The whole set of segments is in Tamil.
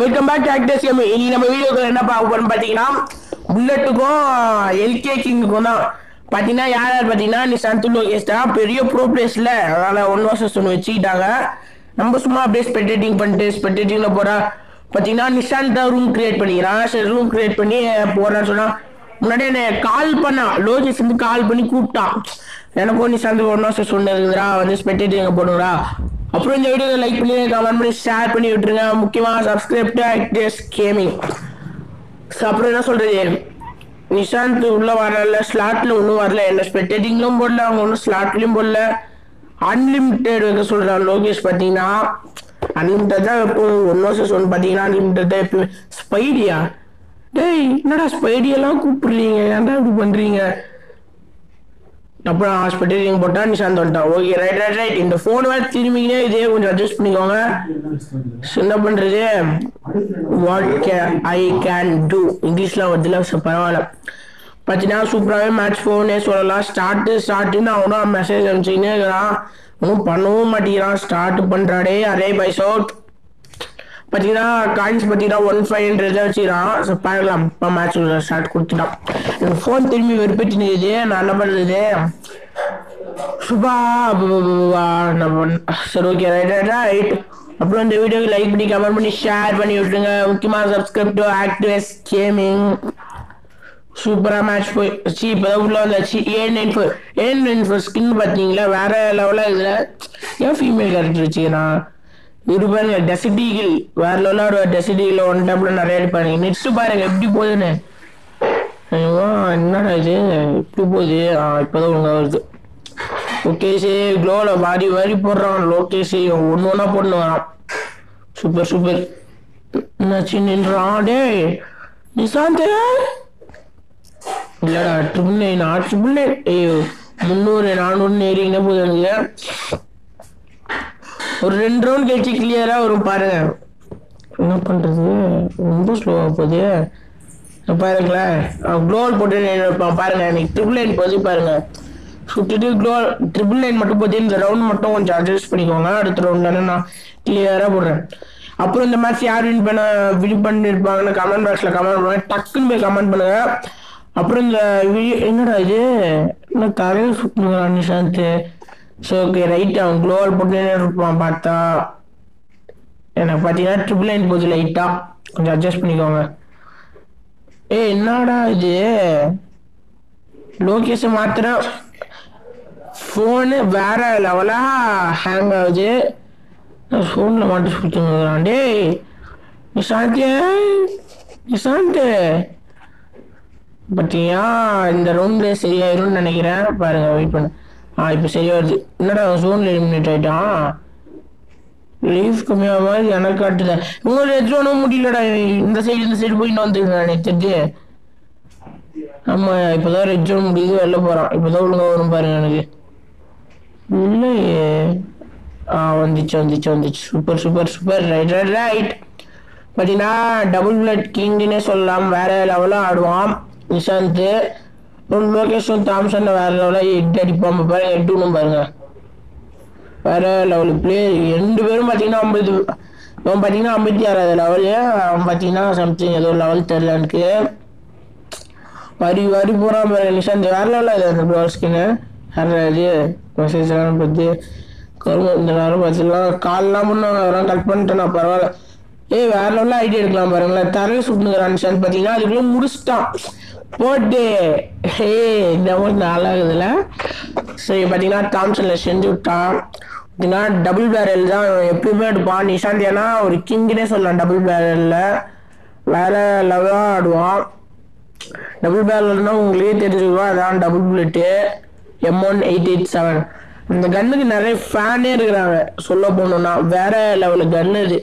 வெல்கம் பேக் ஆக்டர்ஸ் கேம் இனி நம்ம வீடியோக்கு என்ன பார்க்க போறோம் பார்த்தீங்கன்னா புல்லட்டுக்கும் எல்கே கிங்குக்கும் தான். பார்த்தீங்கன்னா யார் யார் பார்த்தீங்கன்னா நிசாந்த் லோகேஷ் தான். பெரிய ப்ரோ பிளேஸ்ல அதனால ஒன் வருஷம் ஒன்று வச்சுக்கிட்டாங்க. நம்ம சும்மா அப்படியே ஸ்பெக்டேட்டிங் பண்ணிட்டு ஸ்பெக்டேட்டிங்ல போகிறா பார்த்தீங்கன்னா நிஷாந்த் தான் ரூம் கிரியேட் பண்ணிக்கிறான். சரி ரூம் கிரியேட் பண்ணி போறான்னு சொன்னா முன்னாடி என்ன கால் பண்ணான் லோகேஷ் வந்து கால் பண்ணி கூப்பிட்டான். எனக்கும் நிஷாந்த் ஒன் வருஷம் சொன்னதுடா வந்து ஸ்பெக்டேட்டிங் போடுங்கடா. அப்புறம் இந்த வீடியோ லைக் பண்ணி கமெண்ட் பண்ணி ஷேர் பண்ணி விட்டுருங்க. முக்கியமாக சப்ஸ்கிரைப் டு ஆக்டர்ஸ் கேமிங் அப்புறம் என்ன சொல்றது? நிஷாந்த் உள்ள வரல ஸ்லாட்ல ஒன்றும் வரல. என்ன ஸ்பெக்டேட்டிங்லும் போடல அவங்க ஒன்றும் ஸ்லாட்லையும் போடல. அன்லிமிட்டெட் வைக்க சொல்றான் லோகேஷ் பார்த்தீங்கன்னா அன்லிமிட்டட் தான் இப்போ ஒன் வருஷம் ஒன்று பார்த்தீங்கன்னா அன்லிமிட்டட் தான் எப்பயுமே. ஸ்பைடியா டேய் என்னடா ஸ்பைடியெல்லாம் கூப்பிடுறீங்க? ஏன்டா இப்படி பண்றீங்க? அப்புறம் ஹாஸ்பிட்டல் போட்டா நிஷாந்த் வந்துட்டான் ஓகே ரைட் ரைட் ரைட் இந்த ஃபோன் வேறு திரும்பிக்கினே இதே கொஞ்சம் அட்ஜஸ்ட் பண்ணிக்கோங்க. என்ன பண்றது? வாட் கே ஐ கேன் டூ இங்கிலீஷ்ல வருதுல பரவாயில்ல. பார்த்தீங்கன்னா சூப்பராகவே மேட்ச் ஃபோனே சொல்லலாம். ஸ்டார்ட் ஸ்டார்ட்னு அவனும் மெசேஜ் அனுப்பிச்சிக்கினே இருக்கிறான். ஒன்றும் பண்ணவும் மாட்டேங்கிறான். ஸ்டார்ட் பண்ணுறாடே அரே பை சவுட் பார்த்தீங்கன்னா காயின்ஸ் பார்த்தீங்கன்னா ஒன் ஃபைவ் ஹண்ட்ரட் வச்சுக்கிறான் ஸோ பார்க்கலாம். இப்போ மேட்ச் ஸ்டார்ட் கொடுத்துட்டான் எனக்கு ஃபோன் திரும்பி வெறுப்பிட்டு நிற்குது நான் என்ன பண்ணுறது சுபா நம்ம சரி ஓகே ரைட் ரைட் அப்புறம் இந்த வீடியோக்கு லைக் பண்ணி கமெண்ட் பண்ணி ஷேர் பண்ணி விட்டுருங்க. முக்கியமாக சப்ஸ்கிரைப் டு ஆக்டிவேஸ் கேமிங் சூப்பராக மேட்ச் போய் சி இப்போதான் உள்ளே வந்தாச்சு. AN nine four AN nine four skin பார்த்தீங்களா? வேற லெவலாக இதில் ஏன் ஃபீமேல் கேரக்டர் வச்சுக்கிறான் இருப்பாருங்க டெசிடிகில் வேற லெவலாக டெசிடிகில் ஒன் டைம்ல நிறைய அடிப்பாருங்க நெக்ஸ்ட் பாருங்க எப்படி போகுதுன்னு. என்னடா இது? எப்படி போகுது? இப்போதான் ஒழுங்கா வருது. லோகேஷ் க்ளோவில் வாரி வாரி போடுறான். லோகேஷே ஒன்று ஒன்றா பண்ணுவான் வரான் சூப்பர் சூப்பர் என்னாச்சு நின்றான். டேய் நிசாந்த். இல்லடா ட்ரிபிள் நைன் ஆ ட்ரிபிள் நைன் ஐயோ முந்நூறு நானூறுன்னு ஏறிங்கன்னா போதும் எனக்கு ஒரு ரெண்டு ரவுண்ட் கழிச்சு கிளியரா வரும் பாருங்க. என்ன பண்றது? ரொம்ப ஸ்லோவா போகுது. பாருங்களேன் க்ளோவல் போட்டு இருப்பான் பாருங்க எனக்கு ட்ரிபிள் லைன் போது பாருங்க. சுட்டுட்டு க்ளோ ட்ரிபிள் லைன் மட்டும் போது இந்த ரவுண்ட் மட்டும் கொஞ்சம் அட்ஜஸ்ட் பண்ணிக்கோங்க. அடுத்த ரவுண்ட் நான் கிளியரா போடுறேன். அப்புறம் இந்த மேட்ச் யார் வின் பண்ண வின் பண்ணிருப்பாங்கன்னு கமெண்ட் பாக்ஸ்ல கமெண்ட் பண்ணுங்க. டக்குன்னு போய் கமெண்ட் பண்ணுங்க. அப்புறம் இந்த என்னடா இது? என்ன தலையில் சுட்டுங்கிறான் நிஷாந்த்? ஸோ ஓகே ரைட் அவன் க்ளோவல் போட்டு இருப்பான் பார்த்தா. எனக்கு பார்த்தீங்கன்னா ட்ரிபிள் லைன் போகுது லைட்டாக கொஞ்சம் அட்ஜஸ்ட் பண்ணிக்கோங்க. ஏய் என்னடா இது? லோகேஷன் மாத்திரம் ஃபோனு வேற லெவலாக ஹேங் ஆகுது. ஃபோனில் மாட்டி சுற்றுங்கிறான் டேய் நிஷாந்த் நிஷாந்த். பத்தியா இந்த ரவுண்ட்ல சரியாயிரும்னு நினைக்கிறேன். பாருங்க வெயிட் பண்ணு. ஆ இப்போ சரி வருது என்னடா ஜோன்ல எலிமினேட் ஆயிட்டான் லீஃப் கம்மியாக மாதிரி எனக்கு காட்டுது. இன்னொரு ஒன்றும் முடியலடா. இந்த சைடு இந்த சைடு போய் இன்னும் வந்துருக்கேன் எனக்கு தெரிஞ்சு. ஆமா இப்போதான் ரெட் ஜோன் முடியுது வெளில போறான். இப்போதான் ஒழுங்காக வரும் பாருங்க எனக்கு. இல்லையே. ஆ வந்துச்சு வந்துச்சு வந்துச்சு. Super super super right right right பார்த்தீங்கன்னா டபுள் பிளட் கிங்னே சொல்லலாம். வேற லெவலாக ஆடுவான். நிஷாந்த். லொகேஷன் லோகேஷும் தாம்சன் வேற லெவலாக எட்டு அடிப்பான். பாருங்க எட்டுன்னு பாருங்க. வேற லெவல் பிளேயர் ரெண்டு பேரும் பார்த்தீங்கன்னா ஐம்பது அவன் பார்த்தீங்கன்னா ஐம்பத்தி ஆறாவது லெவலு அவன் பார்த்தீங்கன்னா சம்திங் ஏதோ லெவல் தெரில எனக்கு. வரி வரி போகிறான் பாருங்க நிஷாந்த். வேற லெவலாக இது அந்த ப்ளவர் ஸ்கின்னு இது. மெசேஜ் எல்லாம் பார்த்து கரும்பு இந்த நேரம் பார்த்துலாம் கால்லாம் முன்னாங்க அதெல்லாம் கட் பண்ணிட்டேன் நான் பரவாயில்ல. ஏய் வேற லெவலில் ஐடியா எடுக்கலாம் பாருங்களேன். தரையை சுட்டுங்கிறான் நிஷாந்த். பார்த்தீங்கன்னா அதுக்குள்ளே முடிச்சிட்டான். போட்டு. ஹே இந்த நாளாகுதுல சரி பார்த்தீங்கன்னா தாம்சனில் செஞ்சு விட்டான். பார்த்தீங்கன்னா டபுள் பேரல் தான். எப்பயுமே எடுப்பான். நிஷாந்த் ஏன்னா ஒரு கிங்னே சொல்லலாம் டபுள் பேரலில் வேற லெவலாக ஆடுவான். டபுள் பேரல்னா உங்களுக்கே தெரிஞ்சுக்குவோம் அதான் double bullet M one eight eight seven இந்த கன்னுக்கு நிறைய ஃபேனே இருக்கிறாங்க. சொல்ல போனோம்னா வேற லெவலு கன்னு இது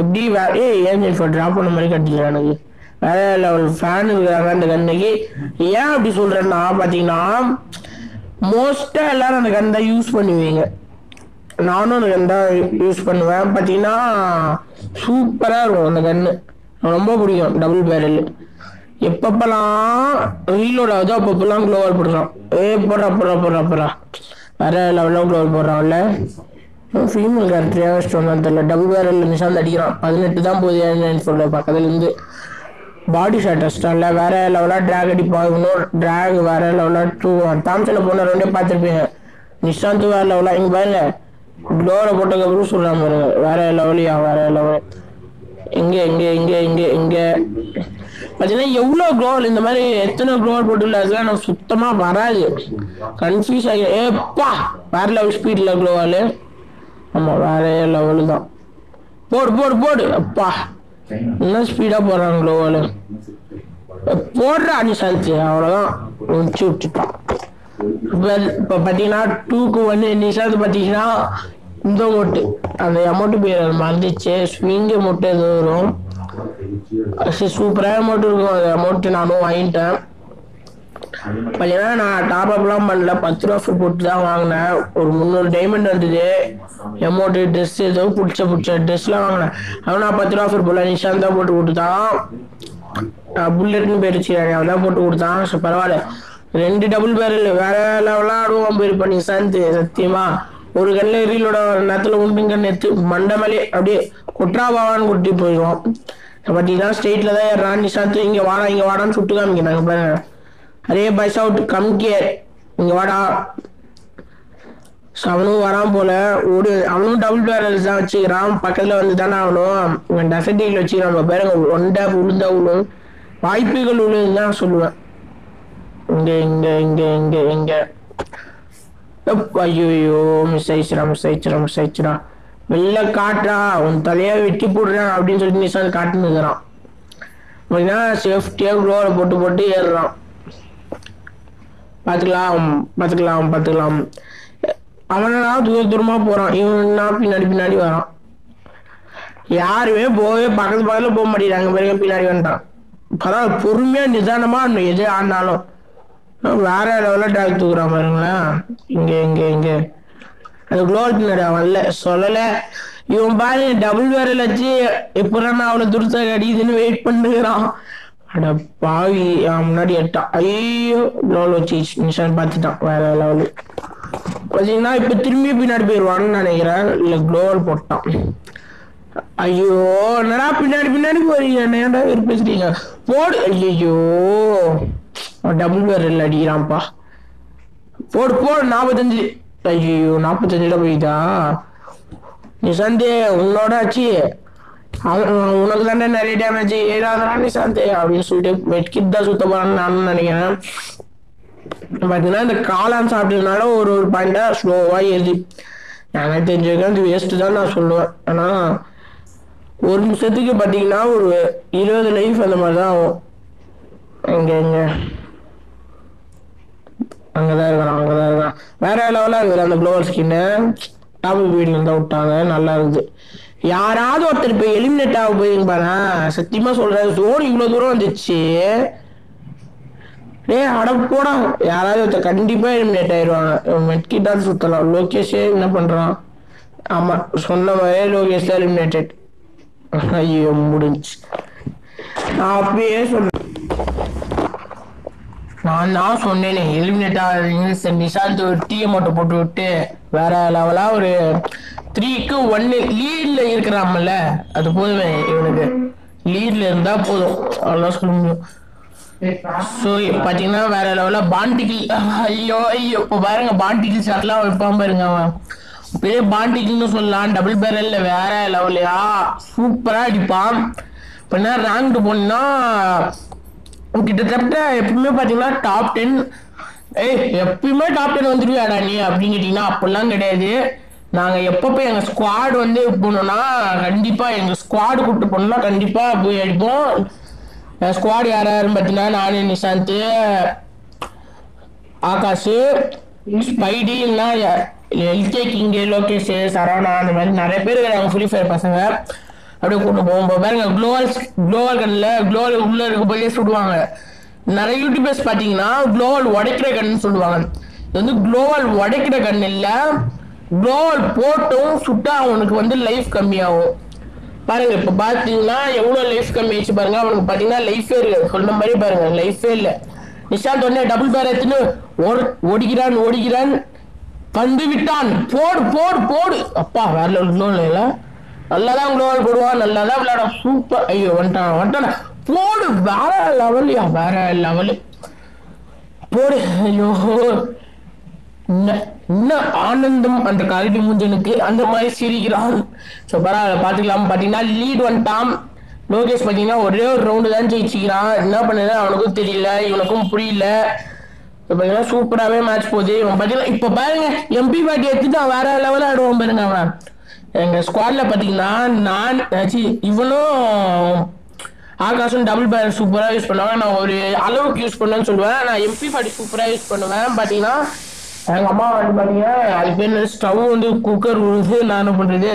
இப்படி வே ஏ ஏன் இப்போ ட்ராப் பண்ண மாதிரி கட்டிக்கிறானுங்க எனக்கு. வேற லெவல் ஃபேன் இருக்கிறாங்க அந்த கண்ணுக்கு ஏன் அப்படி சொல்றேன்னா பார்த்தீங்கன்னா மோஸ்ட்டாக எல்லாரும் அந்த கன் தான் யூஸ் பண்ணுவீங்க. நானும் அந்த கன் தான் யூஸ் பண்ணுவேன். பார்த்தீங்கன்னா சூப்பராக இருக்கும் அந்த கன்று ரொம்ப பிடிக்கும் டபுள் பேரல் எப்பப்பெல்லாம் ரீலோட் ஆகுதோ அப்பப்பெல்லாம் க்ளோவல் போடுறான் ஏ போடுறா போடுறா போடுறா போடுறா. வேற லெவலில் க்ளோவல் போடுறான்ல. ஃபீமேல் கேரக்டரே வச்சுட்டு வந்தான் தெரியல. டபுள் பேரல் நிஷாந்த் அடிக்கிறான். பதினெட்டு தான் போகுது என்னன்னு சொல்ல பாடி ஷாட் இல்லை வேற லெவலாக ட்ராக் அடிப்பான் இன்னும் ட்ராக் வேற லெவலாக டூ தாம்சன்ல போன ரெண்டே பார்த்துருப்பீங்க. நிஷாந்த் வேற லெவலாக இங்கே பாருங்க. டோரை போட்டதுக்கப்புறம் சொல்றான் பாருங்க. வேற லெவலியா வேற லெவல் இங்கே இங்கே இங்கே இங்கே இங்கே. பார்த்தீங்கன்னா எவ்வளோ க்ளோவல் இந்த மாதிரி எத்தனை க்ளோவல் போட்டுள்ள அதெல்லாம் நம்ம சுத்தமாக வராது. கன்ஃபியூஸ் ஆகி ஏப்பா! வேற லெவல் ஸ்பீடில் க்ளோவால் ஆமாம் வேற லெவலு தான். போடு போடு போடு. அப்பா! என்ன ஸ்பீடாக போறாங்க க்ளோவால் போடுறா நிசாந்த் அவ்வளோதான் முடிச்சு விட்டுட்டான். இப்போ இப்போ பார்த்தீங்கன்னா டூக்கு வந்து நிஷாந்த் பார்த்தீங்கன்னா இந்த மொட்டு அந்த அமௌண்ட்டு பேர் மறந்துச்சு. ஸ்விங்கு மொட்டு எது வரும். அது சூப்பராக அமௌண்ட் இருக்கும். அந்த அமௌண்ட்டு நானும் வாங்கிட்டேன். பார்த்தீங்கன்னா நான் டாப் அப்லாம் பண்ணல. பத்து ரூபா ஃபுல் போட்டு தான் வாங்கினேன். ஒரு முந்நூறு டைமண்ட் வந்தது எமௌண்ட் ட்ரெஸ் ஏதோ பிடிச்ச பிடிச்ச ட்ரெஸ்லாம் வாங்கினேன். அவன் நான் பத்து ரூபா ஃபுல் போடல. நிஷாந்த் தான் போட்டு கொடுத்தான். புல்லட்னு பேர் வச்சுக்காங்க அவன் தான் போட்டு கொடுத்தான். ஸோ பரவாயில்ல. ரெண்டு டபுள் பேரல் வேற லெவலாக ஆடுவோம் பேர் பண்ணி சத்தியமா. ஒரு கண்ணில் ரீலோட நேரத்தில் உண்டு கண் எடுத்து மண்டை அப்படியே கொட்ரா பாவான்னு கொட்டி போயிடுவோம். பார்த்தீங்கன்னா ஸ்டேட்ல தான் ஏறான் நிஷாந்த் இங்கே வாடா இங்கே வாடான்னு சுட்டு காமிக்கிறாங்க பாருங்க. அரே பைஸ் அவுட் கம் கேர் இங்க வாடா. அவனும் வரான் போல. ஒரு அவனும் டபுள் பேரல்ஸ் தான் வச்சுக்கிறான். பக்கத்தில் வந்து தானே அவனும் இவன் டெசர்டில் வச்சுக்கிறான். பாருங்க ஒன் உளுந்தா விழும் வாய்ப்புகள் உள்ளதுன்னு தான் சொல்லுவேன். இங்க இங்க இங்க இங்க இங்க. ஐயோ மிஸ் ஆயிடுச்சுடா மிஸ் ஆயிடுச்சுடா மிஸ் ஆயிடுச்சுடா. வெளில காட்டுறா உன் தலையை வெட்டி போடுறான் அப்படின்னு சொல்லி நிஷாந்த் காட்டுன்னு இருக்கிறான். அப்படின்னா சேஃப்டியாக க்ளோவில் போட்டு போட்டு ஏறுறான். பார்த்துக்கலாம் பார்த்துக்கலாம் பார்த்துக்கலாம் அவனா தூர தூரமா போறான். இவன் பின்னாடி பின்னாடி வரான். யாருமே போகவே பக்கத்து பக்கத்துல போக மாட்டேங்கிறாங்க பாருங்க பின்னாடி வந்துட்டான். பரவாயில்ல பொறுமையா நிதானமா எது ஆனாலும். வேற லெவலில் ட்ராக் தூக்குறான் பாருங்களேன். இங்க இங்க இங்க. அது குளோல் பின்னாடி அவன் இல்ல. சொல்லல. இவன் பாரு டபுள் வேரல் வச்சு எப்படா நான் அவ்வளவு தூரத்தை அடிக்குதுன்னு வெயிட் பண்ணுகிறான் அட பாவி முன்னாடி எட்டான் ஐயோ லோல் வச்சு நிஷான் பார்த்துட்டான். வேற லெவலு பார்த்தீங்கன்னா இப்போ திரும்பி பின்னாடி போயிடுவான்னு நினைக்கிறேன். இல்லை குளோவல் போட்டான். ஐயோ என்னடா பின்னாடி பின்னாடி போறீங்க? என்னடா பேர் பேசுறீங்க? போடு. ஐயோ டபுள் வேரல் அடிக்கிறான்ப்பா. போடு போடு. நாற்பத்தஞ்சு ஐயோ நாற்பத்தஞ்சுல போயிதா நிசாந்தே உன்னோட ஆச்சு. உனக்கு தானே நிறைய டேமேஜ் ஏதாதரா நிசாந்தே அப்படின்னு சொல்லிட்டு மெட்கிட் தான் சுத்த போறான்னு நானும் நினைக்கிறேன். பார்த்தீங்கன்னா இந்த காளான் சாப்பிட்டதுனால ஒரு ஒரு பாயிண்டா ஸ்லோவா ஏறுது. எனக்கு தெரிஞ்சிருக்கேன் அது வேஸ்ட் தான் நான் சொல்லுவேன். ஆனா ஒரு நிமிஷத்துக்கு பார்த்தீங்கன்னா ஒரு இருபது லைஃப் அந்த மாதிரி தான் ஆகும். எங்க எங்க? அங்கதான் இருக்கிறான் அங்கதான் இருக்கான். வேற லெவலா இருக்குது அந்த க்ளோவல் ஸ்கின்னு டாப் வீட்ல இருந்தா விட்டாங்க நல்லா இருக்குது. யாராவது ஒருத்தர் இப்போ எலிமினேட் ஆக போயிருப்பானா சத்தியமா சொல்றேன். ஜோன் இவ்வளவு தூரம் வந்துச்சு. டேய் அட போடா. யாராவது ஒருத்தர் கண்டிப்பா எலிமினேட் ஆயிடுவாங்க மெட்கிட்டால் சுத்தலாம். லோகேஷே என்ன பண்றான்? ஆமா சொன்ன மாதிரியே லோகேஷ் தான் எலிமினேட்டட் ஐயோ முடிஞ்சு நான் அப்பயே சொன்னேன் நான் தான் சொன்னேனே எலிமினேட் ஆகிறீங்கன்னு சரி நிஷாந்த் ஒரு டீ மட்டும் போட்டு விட்டு வேற லெவலா ஒரு த்ரீக்கு ஒன்னு லீட்ல இருக்கிறாமல்ல அது போதுமே இவனுக்கு. லீட்ல இருந்தா போதும். அவ்வளோதான் சொல்ல முடியும். ஸோ பார்த்தீங்கன்னா வேற லெவலில் பாண்டிகில் ஐயோ ஐயோ இப்போ பாருங்க பாண்டிகில் ஷாட்லாம் வைப்பான் பாருங்க அவன். பெரிய பாண்டிகில்னு சொல்லலாம் டபுள் பேரல்ல வேற லெவலையா சூப்பராக அடிப்பான். இப்போ என்ன ரேங்க்டு போனா கிட்டத்தட்ட எப்பவுமே பார்த்தீங்கன்னா டாப் டென் ஏய் எப்பயுமே டாப் டென் வந்துடுவியாடா நீ அப்படின்னு கேட்டிங்கன்னா அப்படிலாம் கிடையாது. நாங்கள் எப்போ எங்க எங்கள் ஸ்குவாட் வந்து போனோம்னா கண்டிப்பாக எங்கள் ஸ்குவாடு கூப்பிட்டு போனோம்னா கண்டிப்பாக போய் அடிப்போம். என் ஸ்குவாட் யார் யாருன்னு பார்த்தீங்கன்னா நானு நிஷாந்த் ஆகாஷ் ஸ்பைடி இல்லைன்னா எல்கே கிங்கு லோகேஷ் சரவணா அந்த மாதிரி நிறைய பேர் இருக்காங்க ஃப்ரீ ஃபயர் பசங்க. அப்படியே கூப்பிட்டு போவோம். இப்போ பாருங்க குளோவல் குளோவல் கண்ணில் குளோவல் உள்ளே இருக்க போதே சுடுவாங்க. நிறைய யூடியூபர்ஸ் பார்த்தீங்கன்னா குளோவல் உடைக்கிற கண்ணுன்னு சொல்லுவாங்க. இது வந்து குளோவல் உடைக்கிற கண் இல்லை கோல் போட்டும் சுட்டா அவனுக்கு வந்து லைஃப் கம்மியாகும். பாருங்க இப்ப பாத்தீங்கன்னா எவ்வளவு லைஃப் கம்மி ஆயிடுச்சு பாருங்க. அவனுக்கு பாத்தீங்கன்னா லைஃபே இருக்கு சொன்ன மாதிரி பாருங்க லைஃபே இல்ல. நிஷாந்த் உடனே டபுள் பேர் எடுத்துன்னு ஓட ஓடிக்கிறான் ஓடிக்கிறான். வந்து விட்டான். போடு போடு போடு. அப்பா வேற லெவல் இல்ல நல்லா தான் குளோவல் போடுவான் நல்லா தான் விளையாட சூப்பர் ஐயோ வந்துட்டான் வந்துட்டான். போடு வேற லெவல்யா வேற லெவல் போடு ஐயோ. ஆனந்தம் அந்த கல்வி மூஞ்சனுக்கு அந்த மாதிரி சிரிக்கிறான். ஸோ பரவாயில்ல பார்த்துக்கலாம். பார்த்தீங்கன்னா லீட் வந்துட்டான். லோகேஷ் பார்த்தீங்கன்னா ஒரே ஒரு ரவுண்டு தான் ஜெயிச்சிக்கிறான். என்ன பண்ணுறது அவனுக்கும் தெரியல. இவனுக்கும் புரியல. இப்போ பார்த்தீங்கன்னா சூப்பராகவே மேட்ச் போகுது. இவன் பார்த்தீங்கன்னா இப்போ பாருங்க எம்பி பாட்டி எடுத்துட்டு அவன் வேற லெவலில் ஆடுவான் பாருங்க அவன். எங்கள் ஸ்குவாடில் பார்த்தீங்கன்னா நான் ச்சீ, இவனும் ஆகாஷும் டபுள் பேர் சூப்பராக யூஸ் பண்ணுவாங்க. நான் ஒரு அளவுக்கு யூஸ் பண்ணுவேன்னு சொல்லுவேன். நான் எம்பி பாட்டி சூப்பராக யூஸ் பண்ணுவேன். பார்த்தீங்கன்னா எங்கள் அம்மா வந்து பார்த்தீங்கன்னா அது பேர் ஸ்டவ் வந்து குக்கர் உழுது நான் என்ன பண்ணுறது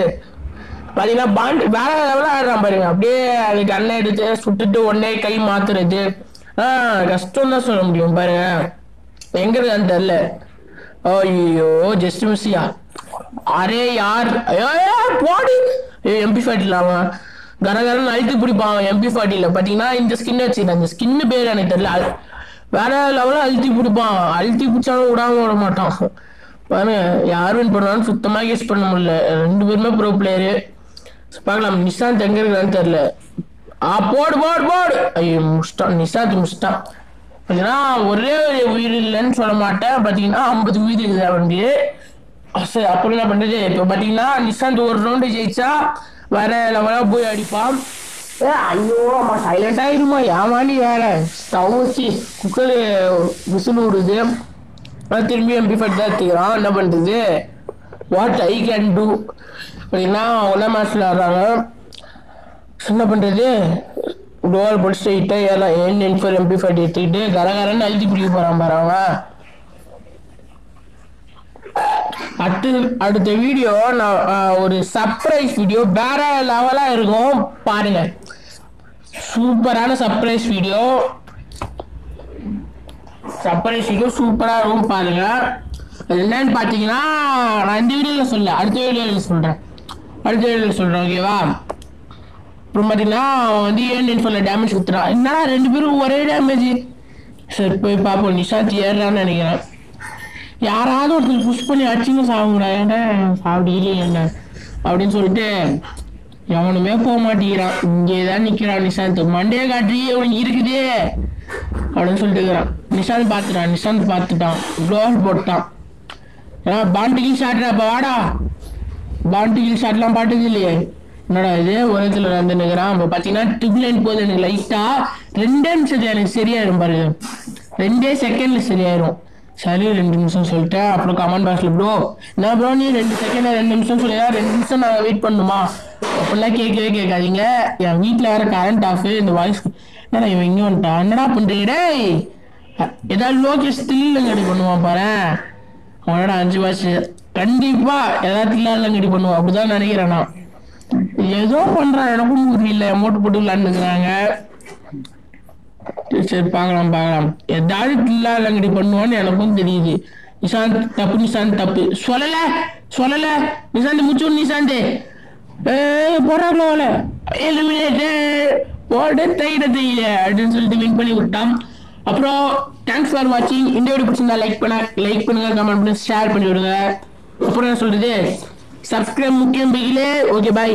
பார்த்தீங்கன்னா பாண்டு வேற லெவலில் ஆடுறான் பாருங்க. அப்படியே அதுக்கு அண்ணன் எடுத்து சுட்டுட்டு உடனே கை மாத்துறது. ஆ கஷ்டம் தான் சொல்ல முடியும் பாருங்க. எங்க இருக்கான்னு தெரியல. ஐயோ ஜஸ்ட் மிஸ்ஸியா அரே யார்? ஐயோ போடி. எம்பி ஃபார்ட்டில அவன். கரகரன்னு அழுத்தி பிடிப்பான் எம்பி ஃபார்ட்டியில் பாத்தீங்கன்னா இந்த ஸ்கின் வச்சுக்கிறேன் அந்த ஸ்கின் பேர் எனக்கு தெரியல. வேற லெவலில் அழுத்தி பிடிப்பான். அழுத்தி பிடிச்சாலும் விடாம விட மாட்டான். பாருங்க யார் வின் பண்ணாலும் சுத்தமாக யூஸ் பண்ண முடியல. ரெண்டு பேருமே ப்ரோ பிளேயரு பார்க்கலாம். நிஷாந்த் எங்க இருக்கான்னு தெரியல. ஆ போடு போடு போடு. ஐயோ முஷ்டான். நிஷாந்த் முஷ்டான். பார்த்தீங்கன்னா ஒரே ஒரு உயிர் இல்லைன்னு சொல்ல மாட்டேன். பார்த்தீங்கன்னா ஐம்பது உயிர் இருக்குது அவனுக்கு சரி அப்புறம் என்ன பண்ணுறது இப்போ பார்த்தீங்கன்னா நிஷாந்த் ஒரு ரவுண்டு ஜெயிச்சா வேற லெவலாக போய் அடிப்பான். ஐயோ அம்மா சைலண்ட் ஆகிடுமா ஏமாண்டி வேற ஸ்டவ் வச்சு குக்கர் விசில் விடுது. திரும்பி எம்பி ஃபட் தான் எடுத்துக்கிறான். என்ன பண்ணுறது வாட் ஐ கேன் டூ அப்படின்னா ஒன்றா மேட்ச் ஆடுறாங்க என்ன பண்ணுறது டோல் போட்டு ஸ்ட்ரைட்டு எல்லாம் ஏன் என் ஃபோர் எம்பி ஃபைட் எடுத்துக்கிட்டு கரகரன்னு அழுத்தி பிடிக்க போகிறான் பாரு அடுத்து அடுத்த வீடியோ நான் ஒரு சர்ப்ரைஸ் வீடியோ வேற லெவலாக இருக்கும். பாருங்க. சூப்பரான சர்ப்ரைஸ் வீடியோ சர்ப்ரைஸ் வீடியோ சூப்பராக இருக்கும் பாருங்க. என்னன்னு பார்த்தீங்கன்னா நான் இந்த வீடியோவில் சொல்ல அடுத்த வீடியோவில் சொல்கிறேன் அடுத்த வீடியோவில் சொல்கிறேன் ஓகேவா அப்புறம் பார்த்தீங்கன்னா வந்து ஏன் சொல்ல டேமேஜ் கொடுத்துறான் என்னடா ரெண்டு பேரும் ஒரே டேமேஜ் சரி போய் பார்ப்போம். நிஷாந்த் ஏறான்னு நினைக்கிறேன். யாராவது ஒருத்தர் புஷ் பண்ணி அடிச்சுங்க சாவுங்கடா. ஏன்டா சாப்பிடீங்களே என்ன? அப்படின்னு சொல்லிட்டு எவனுமே போக மாட்டேங்கிறான். இங்கே தான் நிற்கிறான் நிஷாந்த். மண்டே காட்டி அவனுக்கு இருக்குதே. அப்படின்னு சொல்லிட்டு இருக்கிறான். நிஷாந்த் பார்த்துட்டான். நிஷாந்த் பார்த்துட்டான். க்ளோவல் போட்டான். ஏன்னா பாண்டிகில் ஷாட்ரா இப்போ வாடா. பாண்டிகில் ஷாட்லாம் பாட்டுது இல்லையே. என்னடா இது? உலகத்தில் நடந்துனுக்குறான் இப்போ பார்த்தீங்கன்னா ட்ரிபிள் லைன் போகுது. எனக்கு லைட்டாக ரெண்டே நிமிஷத்துல எனக்கு சரியாயிரும் பாருங்க. ரெண்டே செகண்டில் சரியாயிரும். சரி ரெண்டு நிமிஷம் சொல்லிட்டேன். அப்புறம் கமெண்ட் பாக்ஸில் ப்ரோ என்ன ப்ரோ நீ ரெண்டு செகண்ட் ரெண்டு நிமிஷம் சொல்லியா? ரெண்டு நிமிஷம் நான் வெயிட் பண்ணணுமா அப்படிலாம் கேட்கவே கேட்காதீங்க. என் வீட்டில் வேற கரண்ட் ஆஃப் இந்த வாய்ஸ் என்னடா இவன் இங்கே வந்துட்டான்? என்னடா பண்ணுறீங்க டேய்! ஏதாவது லோகேஷ் தில்லங்கடி பண்ணுவான் பாரு. அவனோட அஞ்சு வாட்ச் கண்டிப்பா ஏதாவது தில்லாலங்கடி பண்ணுவான் அப்படிதான் நினைக்கிறேன் நான். ஏதோ பண்றான். எனக்கும் புரியல. அமௌண்ட் போட்டு விளாண்டுக்கிறாங்க சரி, பார்க்கலாம் பார்க்கலாம் ஏதாவது தில்லாலங்கடி பண்ணுவான்னு எனக்கும் தெரியுது. நிசாந்த் தப்பு நிசாந்த் தப்பு. சொல்லல சொல்லல. நிசாந்த் முச்சு நிசாந்த். ஏய் போறாங்களோல எலிமினேட் போட தைட தையில அப்படின்னு சொல்லிட்டு வின் பண்ணி விட்டான். அப்புறம் தேங்க்ஸ் ஃபார் வாட்சிங் இந்த வீடியோ பிடிச்சிருந்தா லைக் பண்ண லைக் பண்ணுங்க கமெண்ட் பண்ணுங்க ஷேர் பண்ணி விடுங்க. அப்புறம் என்ன சொல்றது? சப்ஸ்கிரைப் முக்கியம் பிகிலே ஓகே பாய்